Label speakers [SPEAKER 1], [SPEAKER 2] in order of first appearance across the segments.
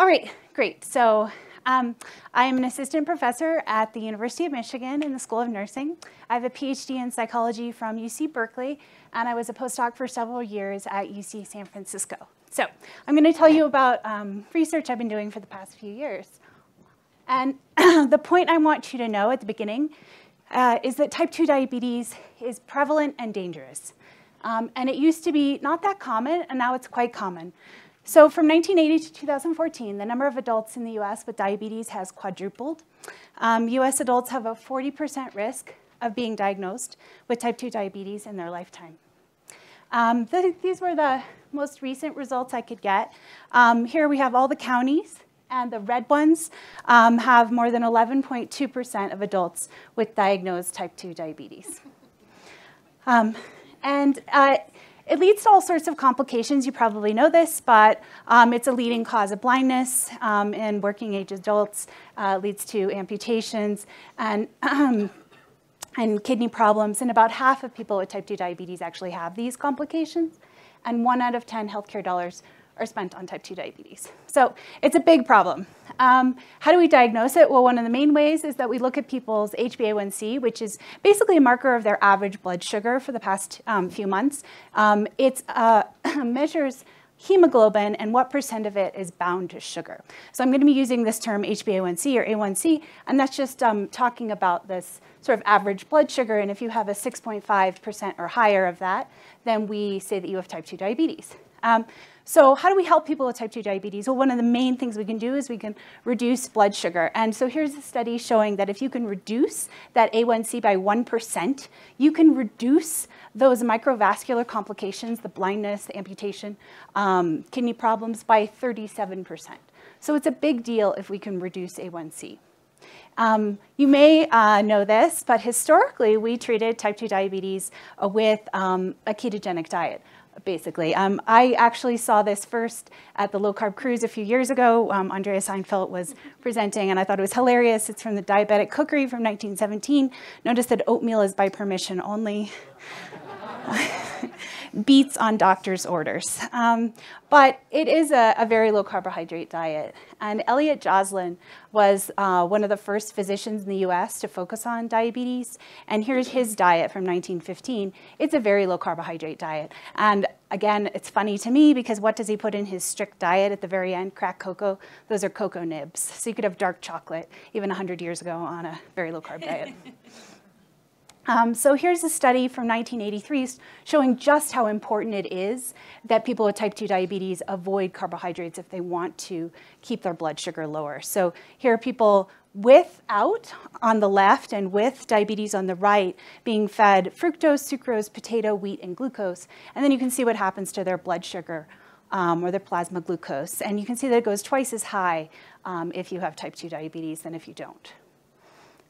[SPEAKER 1] All right, great. So um, I'm an assistant professor at the University of Michigan in the School of Nursing. I have a PhD in psychology from UC Berkeley, and I was a postdoc for several years at UC San Francisco. So I'm going to tell you about um, research I've been doing for the past few years. And the point I want you to know at the beginning uh, is that type 2 diabetes is prevalent and dangerous. Um, and it used to be not that common, and now it's quite common. So from 1980 to 2014, the number of adults in the US with diabetes has quadrupled. Um, US adults have a 40% risk of being diagnosed with type 2 diabetes in their lifetime. Um, th these were the most recent results I could get. Um, here we have all the counties, and the red ones um, have more than 11.2% of adults with diagnosed type 2 diabetes. Um, and uh, it leads to all sorts of complications. You probably know this, but um, it's a leading cause of blindness um, in working age adults, uh, leads to amputations and, and kidney problems. And about half of people with type 2 diabetes actually have these complications. And one out of 10 healthcare dollars are spent on type 2 diabetes. So it's a big problem. Um, how do we diagnose it? Well, one of the main ways is that we look at people's HbA1c, which is basically a marker of their average blood sugar for the past um, few months. Um, it uh, measures hemoglobin and what percent of it is bound to sugar. So I'm going to be using this term HbA1c or A1c, and that's just um, talking about this sort of average blood sugar. And if you have a 6.5% or higher of that, then we say that you have type 2 diabetes. Um, so how do we help people with type 2 diabetes? Well, one of the main things we can do is we can reduce blood sugar. And so here's a study showing that if you can reduce that A1C by 1%, you can reduce those microvascular complications, the blindness, the amputation, um, kidney problems by 37%. So it's a big deal if we can reduce A1C. Um, you may uh, know this, but historically we treated type 2 diabetes with um, a ketogenic diet basically. Um, I actually saw this first at the Low Carb Cruise a few years ago. Um, Andreas Eenfeldt was presenting, and I thought it was hilarious. It's from the Diabetic Cookery from 1917. Notice that oatmeal is by permission only. beets on doctor's orders. Um, but it is a, a, very low carbohydrate diet. And Elliott Joslin was uh, one of the first physicians in the US to focus on diabetes. And here's his diet from 1915. It's a very low carbohydrate diet. And again, it's funny to me because what does he put in his strict diet at the very end? Crack cocoa. Those are cocoa nibs. So you could have dark chocolate even 100 years ago on a very low carb diet. Um, so here's a study from 1983 showing just how important it is that people with type 2 diabetes avoid carbohydrates if they want to keep their blood sugar lower. So here are people without on the left and with diabetes on the right being fed fructose, sucrose, potato, wheat, and glucose. And then you can see what happens to their blood sugar um, or their plasma glucose. And you can see that it goes twice as high um, if you have type 2 diabetes than if you don't.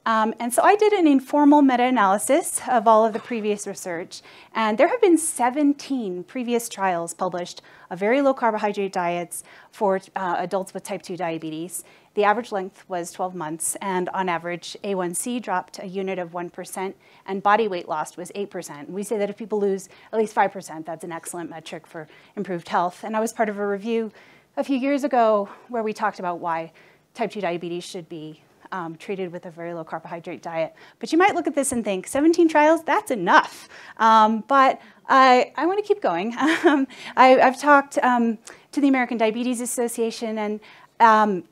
[SPEAKER 1] Um, and so I did an informal meta-analysis of all of the previous research, and there have been 17 previous trials published of very low carbohydrate diets for uh, adults with type 2 diabetes. The average length was 12 months, and on average, A1C dropped a unit of 1%, and body weight loss was 8%. We say that if people lose at least 5%, that's an excellent metric for improved health. And I was part of a review a few years ago where we talked about why type 2 diabetes should be um, treated with a very low carbohydrate diet. But you might look at this and think, 17 trials, that's enough. Um, but I, I want to keep going. Um, I, have talked um, to the American Diabetes Association and um,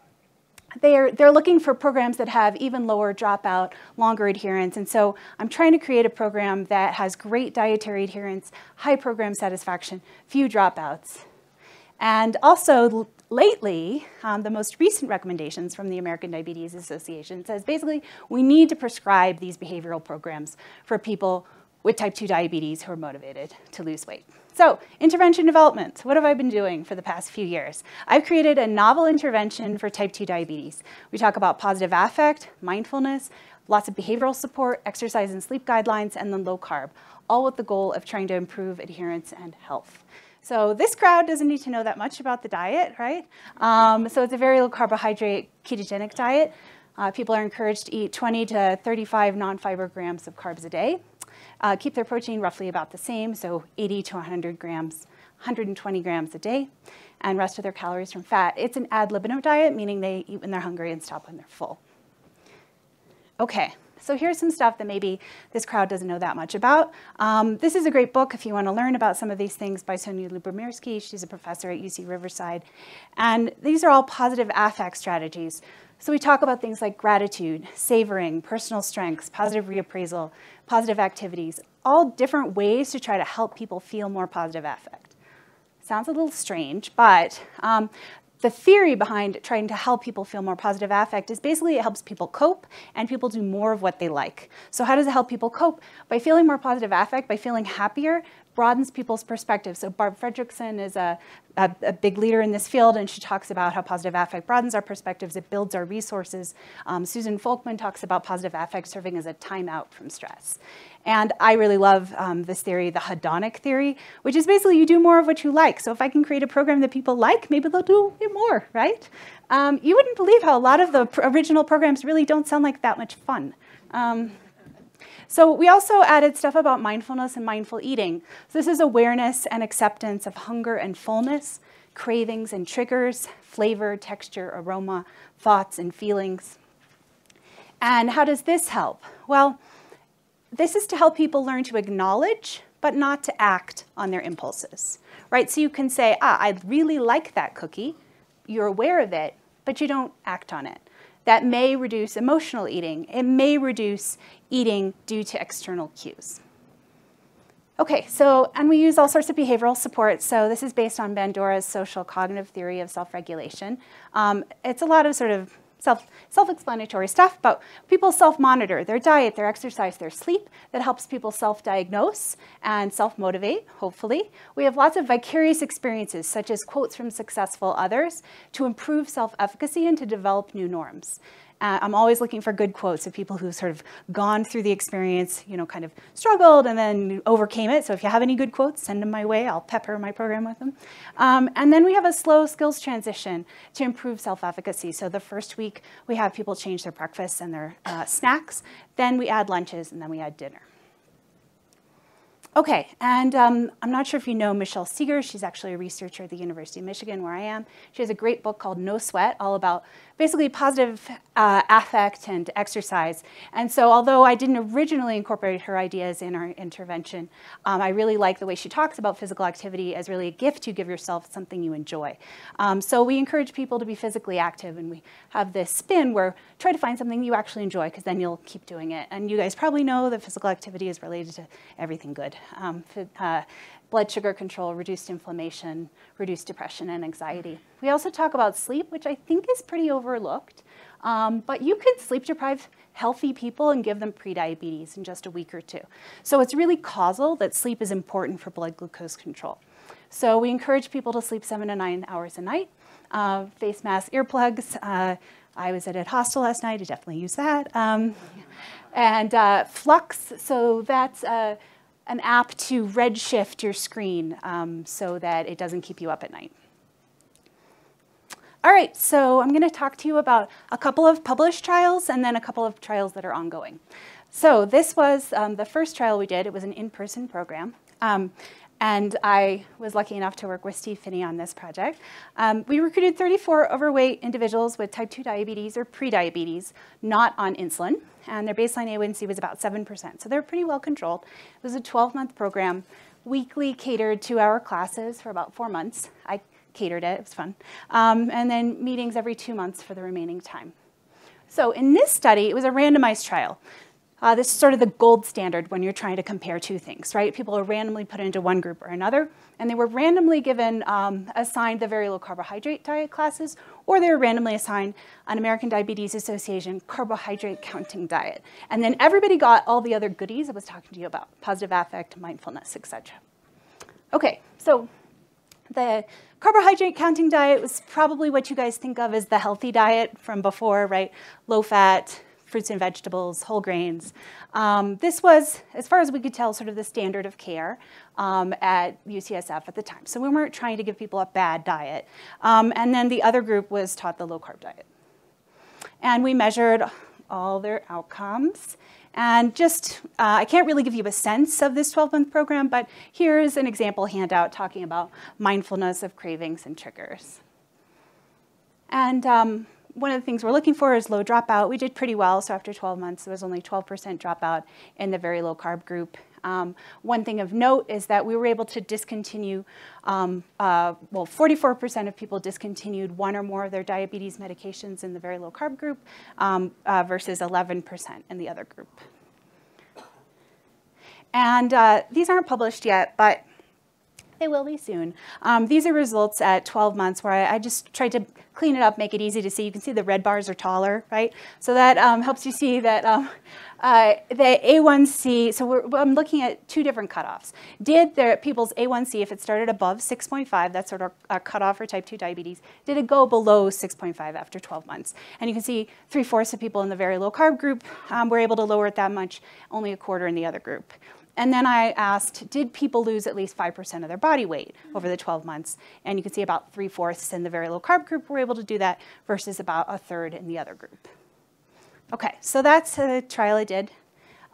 [SPEAKER 1] they're, they're looking for programs that have even lower dropout, longer adherence. And so I'm trying to create a program that has great dietary adherence, high program satisfaction, few dropouts. And also lately, um, the most recent recommendations from the American Diabetes Association says basically we need to prescribe these behavioral programs for people with type 2 diabetes who are motivated to lose weight. So, intervention development. What have I been doing for the past few years? I've created a novel intervention for type 2 diabetes. We talk about positive affect, mindfulness, lots of behavioral support, exercise and sleep guidelines, and then low carb, all with the goal of trying to improve adherence and health. So this crowd doesn't need to know that much about the diet, right? Um, so it's a very low carbohydrate ketogenic diet. Uh, people are encouraged to eat 20 to 35 non-fiber grams of carbs a day. uh, keep their protein roughly about the same, so 80 to 100 grams, 120 grams a day, and rest of their calories from fat. It's an ad libitum diet, meaning they eat when they're hungry and stop when they're full. Okay, so here's some stuff that maybe this crowd doesn't know that much about. Um, this is a great book if you want to learn about some of these things by Sonja Lyubomirsky. She's a professor at UC Riverside. And these are all positive affect strategies. So we talk about things like gratitude, savoring, personal strengths, positive reappraisal, positive activities, all different ways to try to help people feel more positive affect. Sounds a little strange, but um, the theory behind trying to help people feel more positive affect is basically it helps people cope and people do more of what they like. So how does it help people cope? By feeling more positive affect, by feeling happier, broadens people's perspective. So Barb Fredrickson is a, a, a, big leader in this field, and she talks about how positive affect broadens our perspectives, it builds our resources. Um, Susan Folkman talks about positive affect serving as a timeout from stress. And I really love um, this theory, the hedonic theory, which is basically you do more of what you like. So if I can create a program that people like, maybe they'll do it more, right? Um, you wouldn't believe how a lot of the original programs really don't sound like that much fun. So we also added stuff about mindfulness and mindful eating. So this is awareness and acceptance of hunger and fullness, cravings and triggers, flavor, texture, aroma, thoughts and feelings. And how does this help? Well, this is to help people learn to acknowledge, but not to act on their impulses, right? So you can say, ah, I really like that cookie. You're aware of it, but you don't act on it. That may reduce emotional eating. It may reduce eating due to external cues. Okay, so, and we use all sorts of behavioral support. So this is based on Bandura's social cognitive theory of self-regulation. Um, it's a lot of sort of self, self-explanatory stuff, but people self-monitor their diet, their exercise, their sleep. That helps people self-diagnose and self-motivate, hopefully. We have lots of vicarious experiences, such as quotes from successful others, to improve self-efficacy and to develop new norms. Uh, I'm always looking for good quotes of people who've sort of gone through the experience, you know, kind of struggled and then overcame it. So if you have any good quotes, send them my way. I'll pepper my program with them. Um, and then we have a slow skills transition to improve self-efficacy. So the first week, we have people change their breakfasts and their uh, snacks. Then we add lunches, and then we add dinner. Okay, and um, I'm not sure if you know Michelle Segar. She's actually a researcher at the University of Michigan, where I am. She has a great book called No Sweat, all about basically positive uh, affect and exercise. And so although I didn't originally incorporate her ideas in our intervention, um, I really like the way she talks about physical activity as really a gift you give yourself, something you enjoy. Um, so we encourage people to be physically active, and we have this spin where try to find something you actually enjoy, because then you'll keep doing it. And you guys probably know that physical activity is related to everything good. Um, uh, blood sugar control, reduced inflammation, reduced depression and anxiety. We also talk about sleep, which I think is pretty overlooked. Um, but you could sleep deprive healthy people and give them prediabetes in just a week or two. So it's really causal that sleep is important for blood glucose control. So we encourage people to sleep seven to nine hours a night. Uh, face mask, earplugs. Uh, I was at a hostel last night. I definitely use that. Um, and uh, f.lux, so that's uh, an app to redshift your screen um, so that it doesn't keep you up at night. All right, so I'm going to talk to you about a couple of published trials and then a couple of trials that are ongoing. So this was um, the first trial we did. It was an in-person program. Um, and I was lucky enough to work with Steve Phinney on this project. Um, we recruited 34 overweight individuals with type 2 diabetes or prediabetes, not on insulin, and their baseline A1C was about 7%, so they're pretty well controlled. It was a 12-month program, weekly catered two-hour classes for about four months. I catered it, it was fun. Um, and then meetings every two months for the remaining time. So in this study, it was a randomized trial. Uh, this is sort of the gold standard when you're trying to compare two things, right? People are randomly put into one group or another, and they were randomly given, um, assigned the very low carbohydrate diet classes, or they were randomly assigned an American Diabetes Association carbohydrate counting diet. And then everybody got all the other goodies I was talking to you about, positive affect, mindfulness, etc. Okay, so the carbohydrate counting diet was probably what you guys think of as the healthy diet from before, right? Low fat, fruits and vegetables, whole grains. Um, this was, as far as we could tell, sort of the standard of care um, at UCSF at the time. So we weren't trying to give people a bad diet. Um, and then the other group was taught the low carb diet. And we measured all their outcomes. And just, uh, I can't really give you a sense of this 12-month program, but here's an example handout talking about mindfulness of cravings and triggers. And um, one of the things we're looking for is low dropout. We did pretty well, so after 12 months, there was only 12% dropout in the very low carb group. Um, one thing of note is that we were able to discontinue, um, uh, well, 44% of people discontinued one or more of their diabetes medications in the very low carb group um, uh, versus 11% in the other group. And uh, these aren't published yet, but they will be soon. Um, these are results at 12 months where I, I, just tried to clean it up, make it easy to see. You can see the red bars are taller, right? So that um, helps you see that um, uh, the A1C, so I'm looking at two different cutoffs. Did the people's A1C, if it started above 6.5, that's sort of a cutoff for type 2 diabetes, did it go below 6.5 after 12 months? And you can see three-fourths of people in the very low carb group um, were able to lower it that much, only a quarter in the other group. And then I asked, did people lose at least 5% of their body weight over the 12 months? And you can see about three-fourths in the very low carb group were able to do that versus about a third in the other group. Okay, so that's a trial I did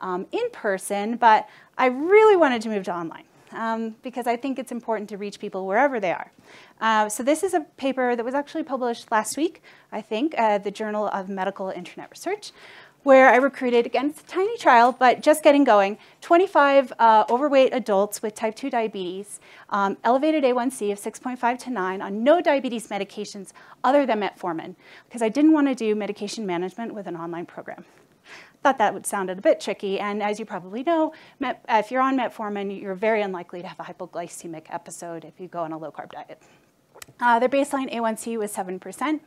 [SPEAKER 1] um, in person, but I really wanted to move to online um, because I think it's important to reach people wherever they are. Uh, so this is a paper that was actually published last week, I think, uh, the Journal of Medical Internet Research, where I recruited, again, it's a tiny trial, but just getting going, 25 uh, overweight adults with type 2 diabetes, um, elevated A1C of 6.5 to 9 on no diabetes medications other than metformin, because I didn't want to do medication management with an online program. Thought that would sounded a bit tricky, and as you probably know, met, if you're on metformin, you're very unlikely to have a hypoglycemic episode if you go on a low-carb diet. Uh, their baseline A1C was 7%,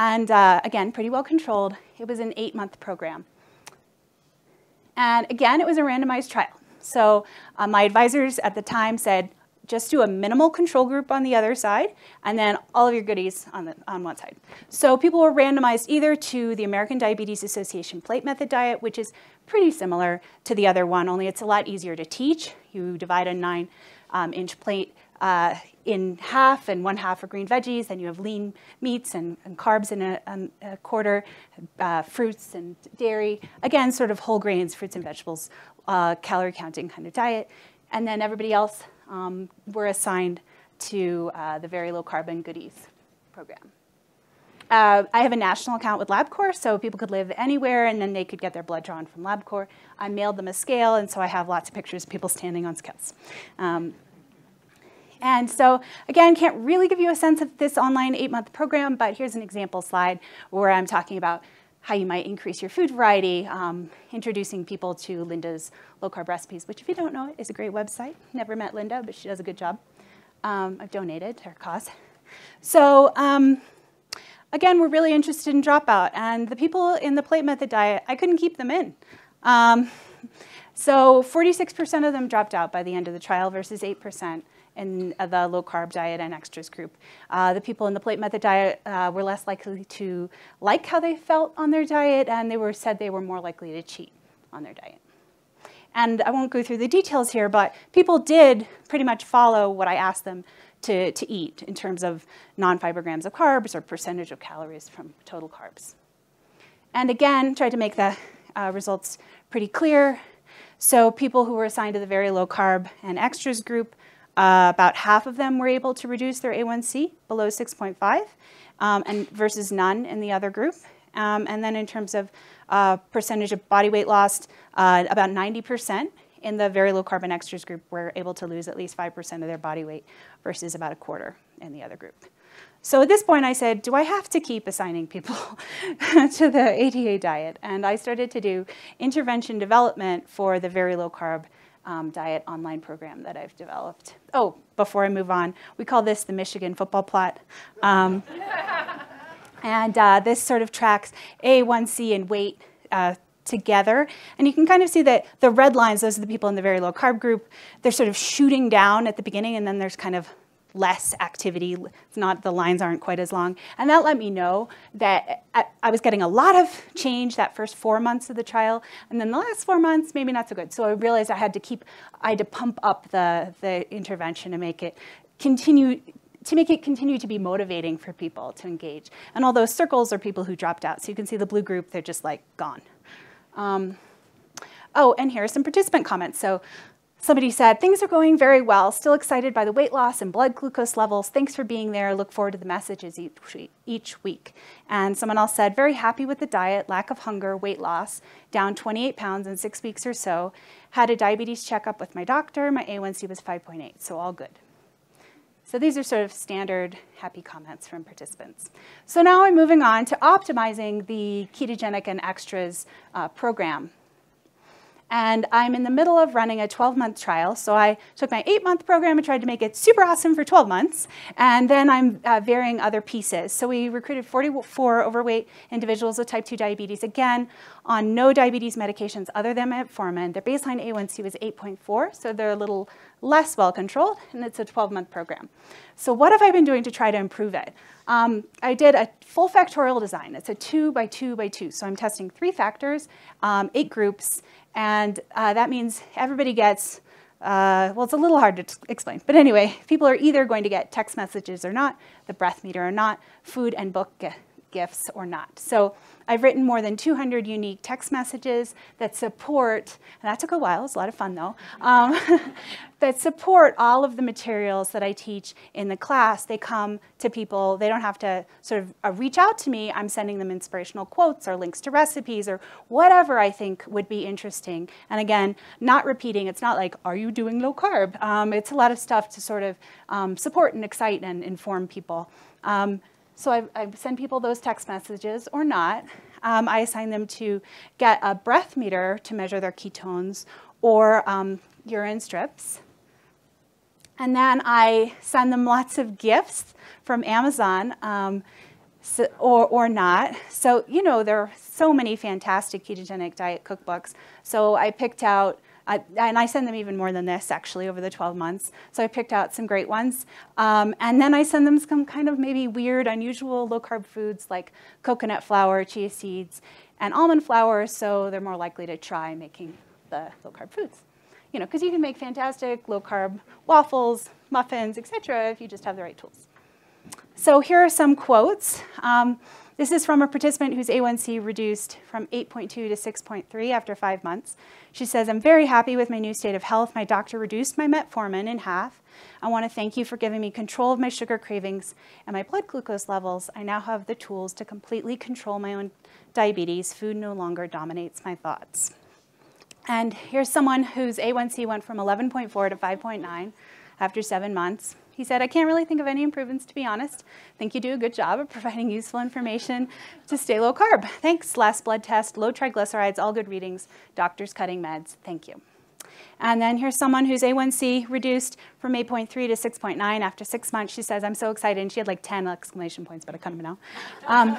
[SPEAKER 1] and uh, again, pretty well controlled. It was an eight month program. And again, it was a randomized trial. So uh, my advisors at the time said, just do a minimal control group on the other side, and then all of your goodies on, the, on one side. So people were randomized either to the American Diabetes Association plate method diet, which is pretty similar to the other one, only it's a lot easier to teach. You divide a nine um, inch plate uh, in half and one half are green veggies. Then you have lean meats and, and carbs in a, a quarter, uh, fruits and dairy. Again, sort of whole grains, fruits and vegetables, uh, calorie counting kind of diet. And then everybody else um, were assigned to uh, the very low carbon goodies program. Uh, I have a national account with LabCorp, so people could live anywhere and then they could get their blood drawn from LabCorp. I mailed them a scale, and so I have lots of pictures of people standing on scales. Um, and so again, can't really give you a sense of this online eight-month program, but here's an example slide where I'm talking about how you might increase your food variety, um, introducing people to Linda's low-carb recipes, which if you don't know, is a great website. Never met Linda, but she does a good job. Um, I've donated to her cause. So um, again, we're really interested in dropout. And the people in the plate method diet, I couldn't keep them in. Um, so 46% of them dropped out by the end of the trial versus 8% in the low carb diet and extras group. Uh, the people in the plate method diet uh, were less likely to like how they felt on their diet, and they were said they were more likely to cheat on their diet. And I won't go through the details here, but people did pretty much follow what I asked them to, to eat in terms of non-fiber grams of carbs or percentage of calories from total carbs. And again, tried to make the uh, results pretty clear. So people who were assigned to the very low carb and extras group uh, about half of them were able to reduce their A1C below 6.5 um, and versus none in the other group. Um, and then in terms of uh, percentage of body weight lost, uh, about 90% in the very low carbon extras group were able to lose at least 5% of their body weight versus about a quarter in the other group. So at this point I said, do I have to keep assigning people to the ADA diet? And I started to do intervention development for the very low carb um, diet online program that I've developed. Oh, before I move on, we call this the Michigan football plot. Um, and uh, this sort of tracks A1C and weight uh, together. And you can kind of see that the red lines, those are the people in the very low carb group, they're sort of shooting down at the beginning and then there's kind of less activity. It's not, the lines aren't quite as long. And that let me know that I, I, was getting a lot of change that first four months of the trial. And then the last four months, maybe not so good. So I realized I had to keep, I had to pump up the, the intervention to make it continue, to make it continue to be motivating for people to engage. And all those circles are people who dropped out. So you can see the blue group, they're just like gone. Um, Oh, and here are some participant comments. So somebody said, things are going very well, still excited by the weight loss and blood glucose levels. Thanks for being there. Look forward to the messages each week. And someone else said, very happy with the diet, lack of hunger, weight loss, down 28 pounds in six weeks or so. Had a diabetes checkup with my doctor. My A1C was 5.8, so all good. So these are sort of standard happy comments from participants. So now I'm moving on to optimizing the ketogenic and extras uh, program. And I'm in the middle of running a 12-month trial. So I took my eight-month program and tried to make it super awesome for 12 months. And then I'm uh, varying other pieces. So we recruited 44 overweight individuals with type 2 diabetes, again, on no diabetes medications other than metformin. Their baseline A1C was 8.4, so they're a little less well controlled, and it's a 12-month program. So what have I been doing to try to improve it? Um, I did a full factorial design. It's a two by two by two. So I'm testing three factors, um, eight groups, and uh, that means everybody gets, uh, well, it's a little hard to explain. But anyway, people are either going to get text messages or not, the breath meter or not, food and book gifts or not. So I've written more than 200 unique text messages that support, and that took a while, it's a lot of fun though, um, that support all of the materials that I teach in the class. They come to people, they don't have to sort of uh, reach out to me. I'm sending them inspirational quotes or links to recipes or whatever I think would be interesting. And again, not repeating, it's not like, are you doing low carb? Um, it's a lot of stuff to sort of um, support and excite and inform people. Um, so I, I send people those text messages or not. Um, I assign them to get a breath meter to measure their ketones or um, urine strips. And then I send them lots of gifts from Amazon um, so, or, or not. So, you know, there are so many fantastic ketogenic diet cookbooks. So I picked out I, and I send them even more than this, actually, over the 12 months. So I picked out some great ones. Um, and then I send them some kind of maybe weird, unusual low-carb foods like coconut flour, chia seeds, and almond flour, so they're more likely to try making the low-carb foods. You know, because you can make fantastic low-carb waffles, muffins, etc., if you just have the right tools. So here are some quotes. Um, this is from a participant whose A1C reduced from 8.2 to 6.3 after five months. She says, I'm very happy with my new state of health. My doctor reduced my metformin in half. I want to thank you for giving me control of my sugar cravings and my blood glucose levels. I now have the tools to completely control my own diabetes. Food no longer dominates my thoughts. And here's someone whose A1C went from 11.4 to 5.9 after seven months. He said, I can't really think of any improvements, to be honest. Think you do a good job of providing useful information to stay low carb. Thanks. Last blood test, low triglycerides, all good readings, doctors cutting meds. Thank you. And then here's someone whose A1C reduced from 8.3 to 6.9 after six months. She says, I'm so excited. And she had like 10 exclamation points, but I cut them now. Um,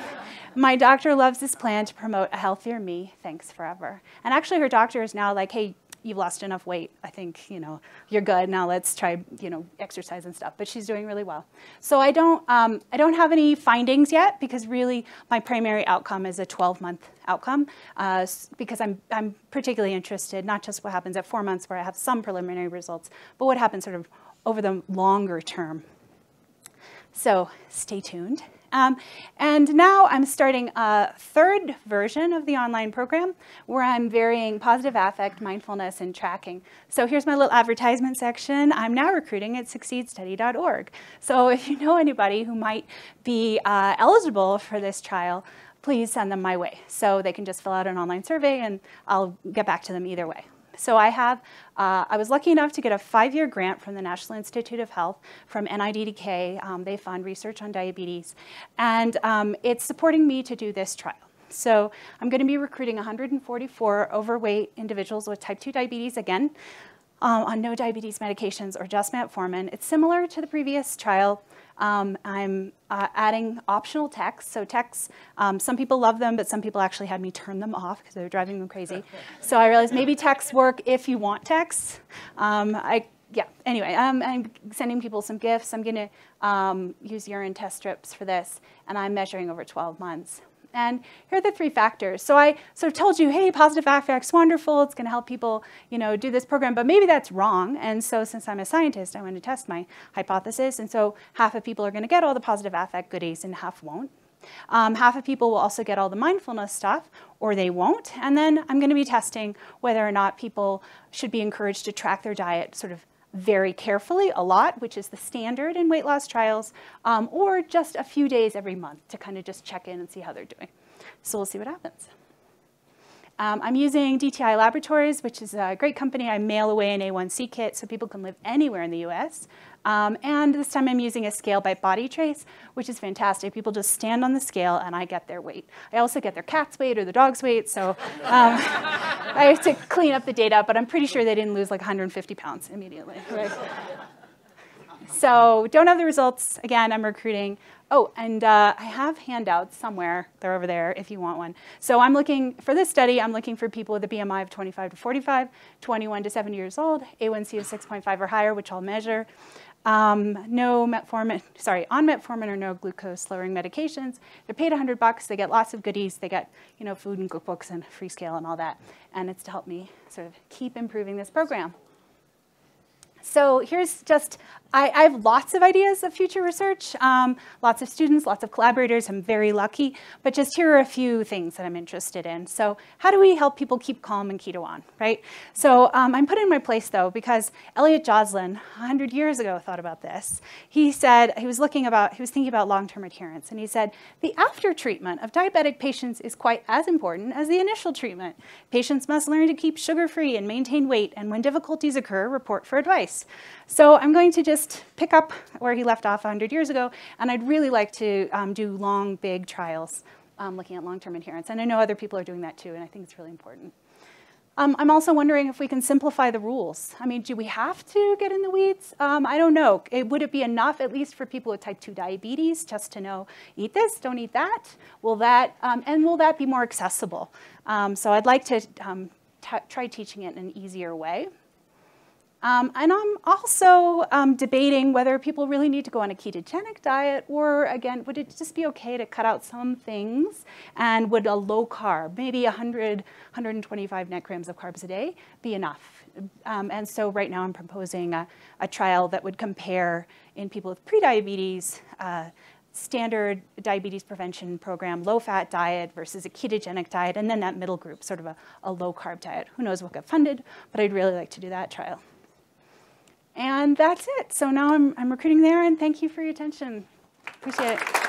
[SPEAKER 1] my doctor loves this plan to promote a healthier me. Thanks forever. And actually, her doctor is now like, hey, you've lost enough weight. I think, you know, you're good. Now let's try, you know, exercise and stuff. But she's doing really well. So I don't, um, I don't have any findings yet because really my primary outcome is a 12-month outcome uh, because I'm, I'm particularly interested, not just what happens at four months where I have some preliminary results, but what happens sort of over the longer term. So stay tuned. Um, and now I'm starting a third version of the online program where I'm varying positive affect, mindfulness, and tracking. So here's my little advertisement section. I'm now recruiting at succeedstudy.org. So if you know anybody who might be uh, eligible for this trial, please send them my way. So they can just fill out an online survey and I'll get back to them either way. So I have, uh, I was lucky enough to get a five-year grant from the National Institute of Health from NIDDK. Um, they fund research on diabetes. And um, it's supporting me to do this trial. So I'm going to be recruiting 144 overweight individuals with type 2 diabetes again um, on no diabetes medications or just metformin. It's similar to the previous trial. Um, I'm uh, adding optional texts. So texts, um, some people love them, but some people actually had me turn them off because they were driving them crazy. so I realized maybe texts work if you want texts. Um, I, yeah, anyway, um, I'm sending people some gifts. I'm going to um, use urine test strips for this, and I'm measuring over 12 months. And here are the three factors. So I sort of told you, hey, positive affect's wonderful. It's going to help people, you know, do this program. But maybe that's wrong. And so since I'm a scientist, I want to test my hypothesis. And so half of people are going to get all the positive affect goodies and half won't. Um, half of people will also get all the mindfulness stuff, or they won't. And then I'm going to be testing whether or not people should be encouraged to track their diet sort of very carefully, a lot, which is the standard in weight loss trials, um, or just a few days every month to kind of just check in and see how they're doing. So we'll see what happens. Um, I'm using DTI Laboratories, which is a great company. I mail away an A1C kit so people can live anywhere in the US. Um, and this time I'm using a scale by BodyTrace, which is fantastic. People just stand on the scale and I get their weight. I also get their cat's weight or the dog's weight, so um, I have to clean up the data, but I'm pretty sure they didn't lose like 150 pounds immediately. Right? So don't have the results. Again, I'm recruiting. Oh, and uh, I have handouts somewhere. They're over there if you want one. So I'm looking, for this study, I'm looking for people with a BMI of 25 to 45, 21 to 70 years old, A1C of 6.5 or higher, which I'll measure. Um, no metformin, sorry, on metformin or no glucose lowering medications. They're paid 100 bucks. They get lots of goodies. They get, you know, food and cookbooks and free scale and all that. And it's to help me sort of keep improving this program. So here's just, I, I, have lots of ideas of future research, um, lots of students, lots of collaborators. I'm very lucky, but just here are a few things that I'm interested in. So how do we help people keep calm and keto on, right? So um, I'm put in my place though, because Elliott Joslin, 100 years ago, thought about this. He said, he was looking about, he was thinking about long-term adherence, and he said, the after treatment of diabetic patients is quite as important as the initial treatment. Patients must learn to keep sugar-free and maintain weight, and when difficulties occur, report for advice. So I'm going to just pick up where he left off 100 years ago, and I'd really like to um, do long, big trials um, looking at long-term adherence. And I know other people are doing that too, and I think it's really important. Um, I'm also wondering if we can simplify the rules. I mean, do we have to get in the weeds? Um, I don't know. It, would it be enough, at least for people with type 2 diabetes, just to know, eat this, don't eat that? Will that, um, and will that be more accessible? Um, so I'd like to um, try teaching it in an easier way. Um, and I'm also um, debating whether people really need to go on a ketogenic diet or, again, would it just be okay to cut out some things and would a low carb, maybe 100, 125 net grams of carbs a day, be enough? Um, and so right now I'm proposing a, a, trial that would compare in people with prediabetes, uh, standard diabetes prevention program, low-fat diet versus a ketogenic diet, and then that middle group, sort of a, a low-carb diet. Who knows what got funded, but I'd really like to do that trial. And that's it. So now I'm, I'm recruiting there, and thank you for your attention. Appreciate it.